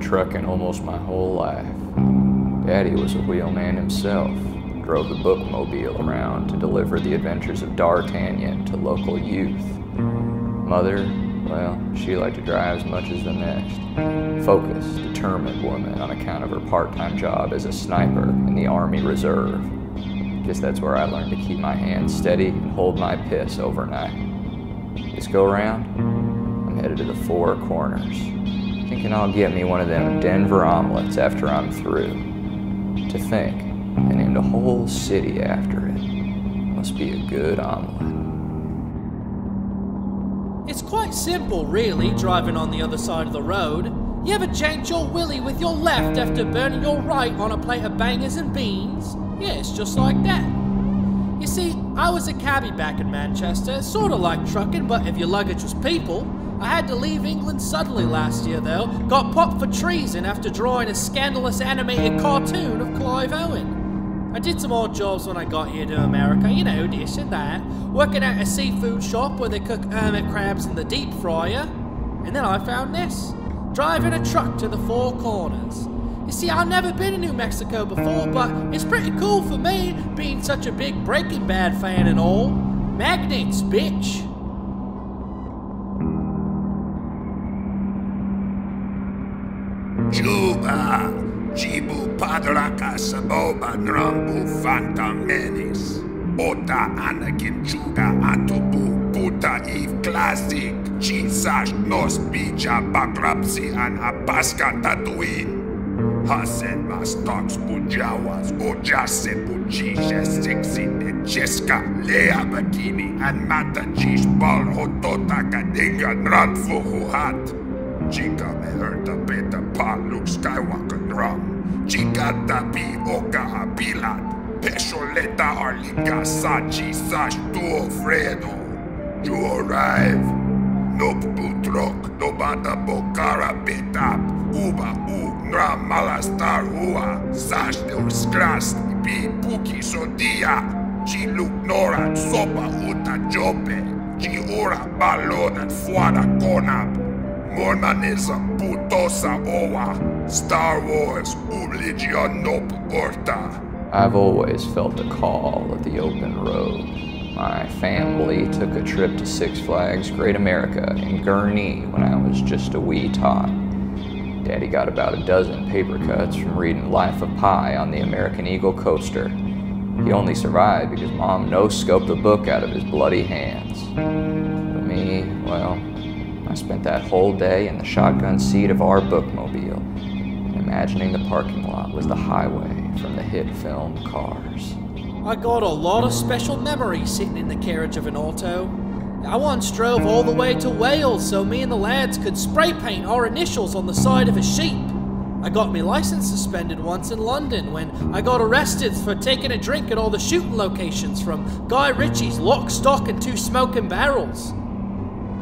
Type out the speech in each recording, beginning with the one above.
trucking almost my whole life. Daddy was a wheelman himself, drove the bookmobile around to deliver the adventures of D'Artagnan to local youth. Mother, well, she liked to drive as much as the next. Focused, determined woman on account of her part time job as a sniper in the Army Reserve. Guess that's where I learned to keep my hands steady and hold my piss overnight. This go round, I'm headed to the Four Corners. Thinking I'll get me one of them Denver omelets after I'm through. To think, I named a whole city after it. Must be a good omelet. It's quite simple, really, driving on the other side of the road. You ever change your willy with your left after burning your right on a plate of bangers and beans? Yeah, it's just like that. You see, I was a cabbie back in Manchester, sort of like trucking, but if your luggage was people. I had to leave England suddenly last year, though. Got popped for treason after drawing a scandalous animated cartoon of Clive Owen. I did some odd jobs when I got here to America, you know, this and that. Working at a seafood shop where they cook hermit crabs in the deep fryer. And then I found this driving a truck to the Four Corners. You see, I've never been to New Mexico before, but it's pretty cool for me, being such a big Breaking Bad fan and all. Magnets, bitch. Juba, Jibu Padraka Saboba Nrambu Phantom Menace. Ota Anakin Juga Atubu Puta Eve Classic. Chisash Nos Bija Bakrapsi and Abaska Tatooine. Hasen Mastox Bujawas Ojase Bujisha Sixi Necheska Lea Bakini and Mata Jish Bal Hotota Kadinga Nranfu Huhat. Chica me hurta beta pa Luke Skywalker drum. Chica tapi oka apilat. Pecholeta arliga sachi sash tuo fredo. You arrive. Nop butrok dobata bokara betap. Uba u nra malastar hua. Sash de skrast bi puki sodia. Chi luk norat sopa uta jope. Chi ora balonat fuara konap. Mormonism, putosa owa, Star Wars, Oblivion nope orta. I've always felt the call of the open road. My family took a trip to Six Flags Great America in Gurnee when I was just a wee tot. Daddy got about a dozen paper cuts from reading Life of Pi on the American Eagle coaster. He only survived because Mom no scoped the book out of his bloody hands. For me, well, I spent that whole day in the shotgun seat of our bookmobile, imagining the parking lot was the highway from the hit film Cars. I got a lot of special memories sitting in the carriage of an auto. I once drove all the way to Wales so me and the lads could spray paint our initials on the side of a sheep. I got my license suspended once in London when I got arrested for taking a drink at all the shooting locations from Guy Ritchie's Lock, Stock, and Two Smoking Barrels.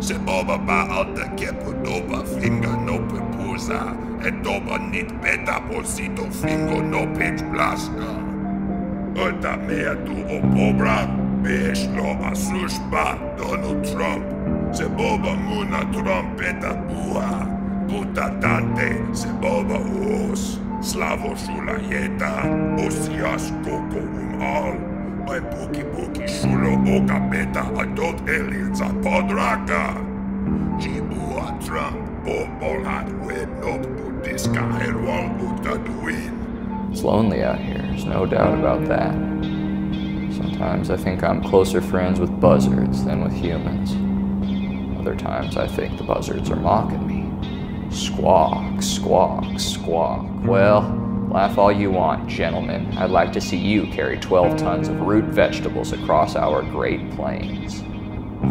Se boba ba alta kepu doba finga no pusa. E doba nit beta bolsito fingo no pech blaska. Ota mea tu o pobra. Beșlo a služba Donald Trump. Se boba muna trompeta bua. Puta tante se boba os. Slavo šula jeta. Osias koko um al. Ai buki buki šulo oka beta adot elilca podraka. Jibua Trump. Bobolat wed not budiska herwal utaduin. It's lonely out here, there's no doubt about that. Sometimes I think I'm closer friends with buzzards than with humans. Other times I think the buzzards are mocking me. Squawk, squawk, squawk. Well, laugh all you want, gentlemen. I'd like to see you carry 12 tons of root vegetables across our great plains.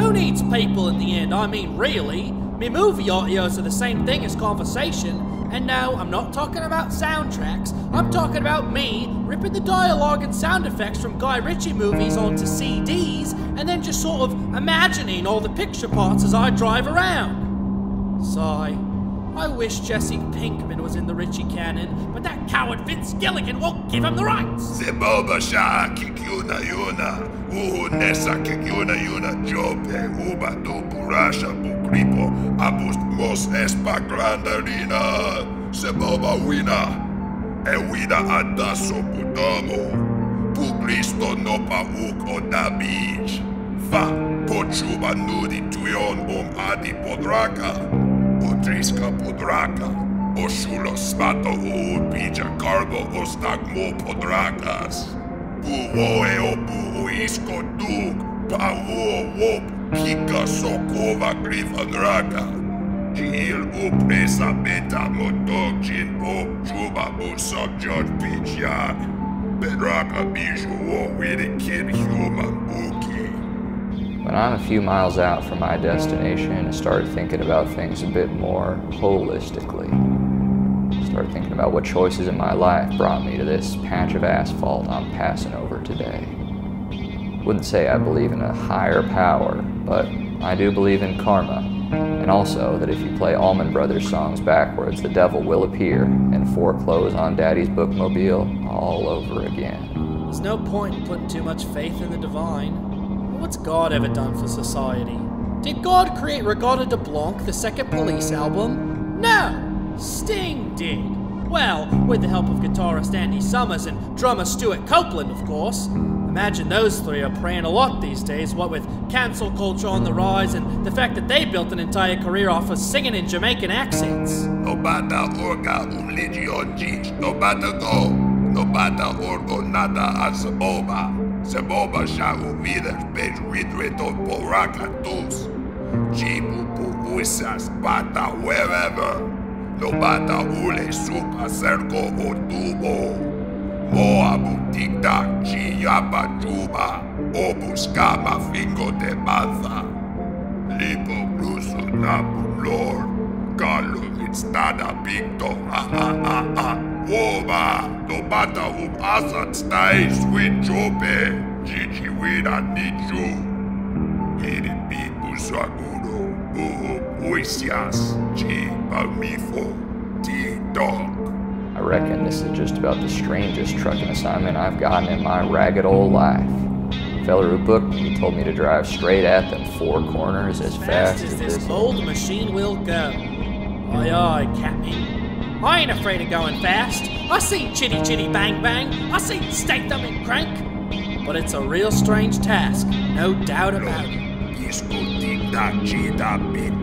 Who needs people in the end? I mean, really? Me movie audios are the same thing as conversation, And no, I'm not talking about soundtracks. I'm talking about me ripping the dialogue and sound effects from Guy Ritchie movies onto CDs and then just sort of imagining all the picture parts as I drive around. Sigh. I wish Jesse Pinkman was in the Ritchie Canon, but that coward Vince Gilligan won't give him the rights. Yuna, uhu yuna jope, uba burasha bukripo, abust mos espa grandarina, wina, adaso nopa uk o da fa, pochuba nudi tuyon bom adi podraka, Utriska podraka, oshulo smato u pija karbo ostagmo podrakas. Buoe o bu isko dug, pa uo wop kika sokova griffan raka. Gil upresa beta motog jin bok juba bu subjudge pijan. Bedraka biju wo witty kid human buki. When I'm a few miles out from my destination, I start thinking about things a bit more holistically. Start thinking about what choices in my life brought me to this patch of asphalt I'm passing over today. Wouldn't say I believe in a higher power, but I do believe in karma. And also that if you play Allman Brothers songs backwards, the devil will appear and foreclose on Daddy's bookmobile all over again. There's no point in putting too much faith in the divine. What's God ever done for society? Did God create Reggatta de Blanc, the second police album? No! Sting did. Well, with the help of guitarist Andy Summers and drummer Stewart Copeland, of course. Imagine those three are praying a lot these days, what with cancel culture on the rise and the fact that they built an entire career off of singing in Jamaican accents. No bata orga no bata go, no bata orgo nada a seboba. Seboba sha uvidas pej ridreto poraka tus. Jibu pu usas bata wherever. No bata ule supa cerco o tubo. Moabu tic tac yapa juba. Obus kama fingo de maza. Lipo brusu napu lord. Carlo it's nada picto. Ha ha ha ha. Woba, no bata um asat stai sweet jope. Gigi wina nichu. Hiri pipu saguro. Uhu puisias. Chi palmifo. Ti dog. I reckon this is just about the strangest trucking assignment I've gotten in my ragged old life. The fella who booked me told me to drive straight at them four corners as fast as as this this old machine will go. Aye, aye, Captain. I ain't afraid of going fast. I seen Chitty Chitty Bang Bang. I seen Statham and Crank. But it's a real strange task, no doubt about it. Bit.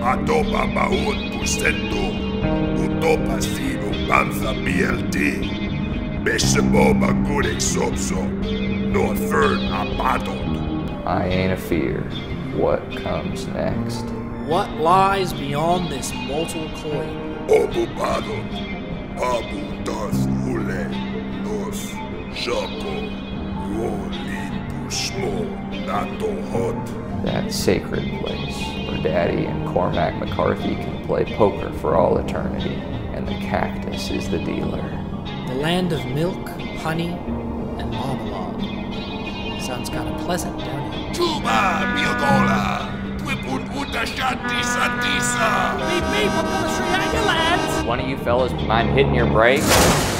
Atopa pusento. Utopa panza BLT. Third. I ain't a fear. What comes next? What lies beyond this mortal coil? Obupado. Abu Darth Ule. Nos. Jaco. Rolin Bushmo. Nato hot. That sacred place where Daddy and Cormac McCarthy can play poker for all eternity, and the cactus is the dealer. The land of milk, honey, and marmalade. Sounds kind of pleasant, don't it? Juba, Bilgola. Twipun One of you fellas mind hitting your brakes?